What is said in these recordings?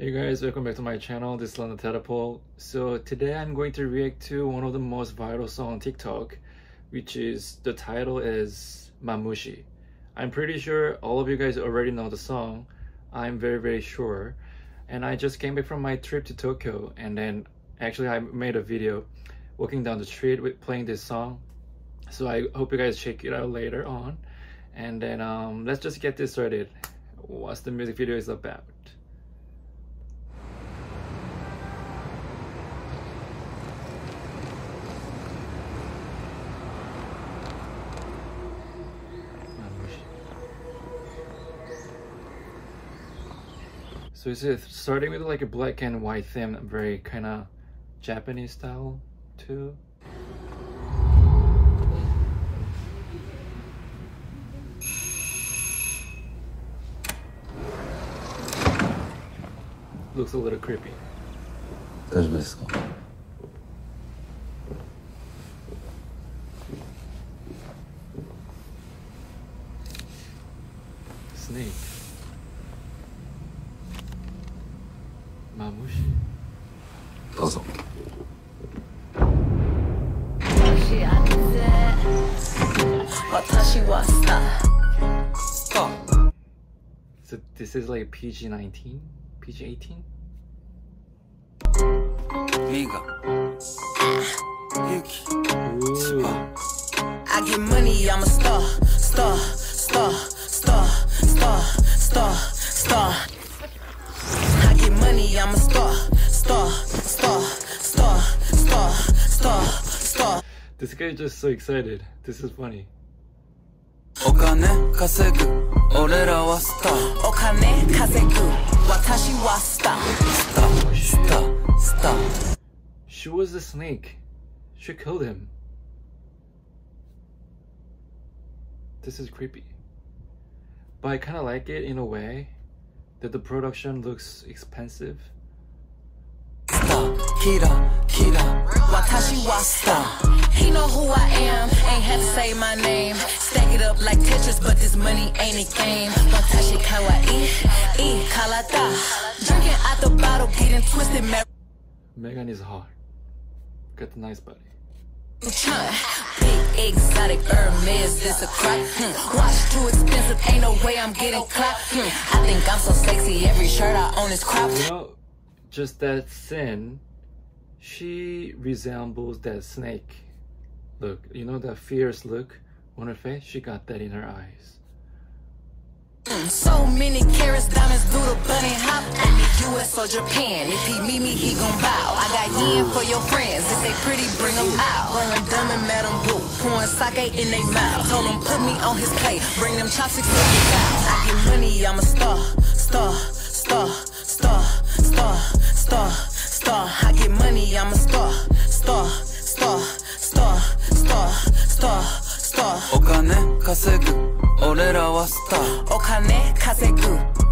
Hey guys, welcome back to my channel. This is London Tadpole. So today I'm going to react to one of the most viral songs on TikTok, which is the title is Mamushi. I'm pretty sure all of you guys already know the song. I'm very very sure. And I just came back from my trip to Tokyo and then actually I made a video walking down the street with playing this song. So I hope you guys check it out later on. And then um, let's just get this started. What's the music video is about. So is it starting with like a black and white theme, very kind of Japanese style too? Looks a little creepy. 大丈夫ですか Snake. どうぞ私はスタースター So this is like PG-19? PG-18? ミガ guy is just so excited. This is funny. お金稼ぐ俺らはスターお金稼ぐ私はスタースタースタースター She was the snake. She killed him. This is creepy. But I kind of like it in a way that the production looks expensive. スターキラキラ私はスター He know who I am, ain't had to say my name. Stack it up like Tetris, but this money ain't a game. Watashi kawaii, e kalata. Drinking out the bottle, getting twisted. Megan is hot. Got the nice body. Big exotic Hermes, this a crop. Hmm. Watch too expensive, ain't no way I'm getting clapped. Hmm. I think I'm so sexy, every shirt I own is cropped. You know, just that sin, she resembles that snake. Look, you know that fierce look on her face? She got that in her eyes. Mm, so many carrots, diamonds, do the bunny hop. US or Japan. If he meet me, he gon' bow. I got yen for your friends. If they pretty, bring them out. Wearing dumb and Madam. Pouring sake in mouth. Told him put me on his plate. Bring them chopsticks to the. I get money, I'm a star, star, 俺らはスターお金稼ぐ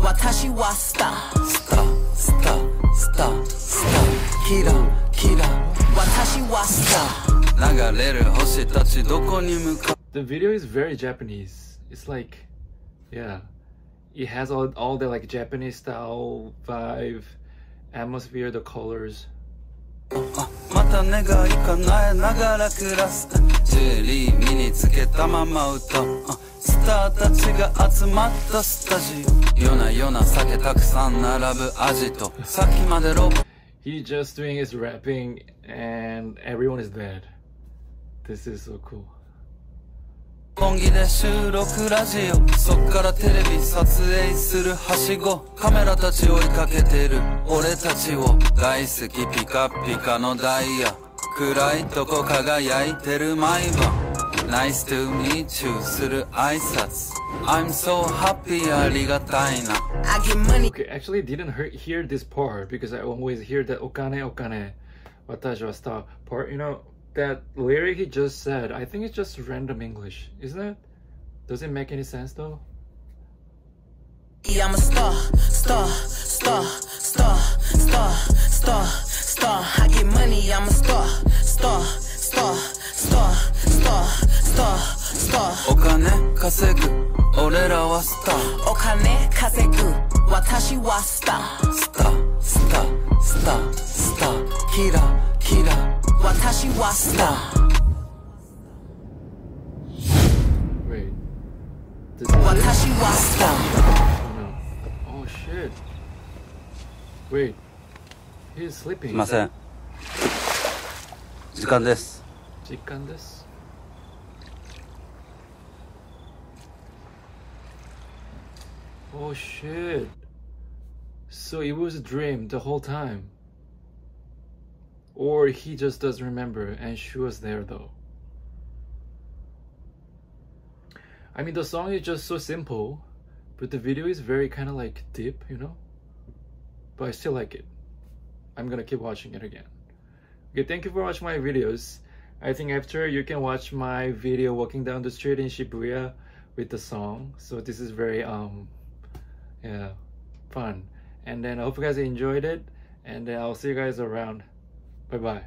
私はスタースタースタースタースターキラキラ私はスター流れる星たちどこに向か The video is very Japanese. It's like, yeah, it has all, all the like Japanese style vibe, atmosphere, the colors. あまた願い叶えながら暮らすジュエリー身につけたまま歌うあス ターたちが集まったスタジオ。夜な夜な酒たくさん並ぶアジト。さっきまでロボ He just doing his rapping and everyone is dead. This is so cool. 本気で収録ラジオ。そっからテレビ撮影するはしご。カメラたち追いかけてる。俺たちを大好きピカピカのダイヤ。暗いとこ輝いてる毎晩 Nice to meet you する挨拶 I'm so happy ありがたいな I get money Okay, actually didn't hear, hear this part because I always hear that okane okane watashi wa star part. You know, that lyric he just said, I think it's just random English, isn't it? Does it make any sense though? I'm a star, star, star, star, star, star, star. I get money, I'm a star, star, お金稼ぐ。俺らはスター。お金稼ぐ。私はスター。スタースタースタースター。キラキラ。私はスター。私はスター。いません。時間です。時間です。Oh shit. So it was a dream the whole time. Or he just doesn't remember and she was there though. I mean, the song is just so simple, but the video is very kind of like deep, you know? But I still like it. I'm gonna keep watching it again. Okay, thank you for watching my videos. I think after you can watch my video walking down the street in Shibuya with the song. So this is very um yeah fun. And then I hope you guys enjoyed it. And then I'll see you guys around. Bye bye.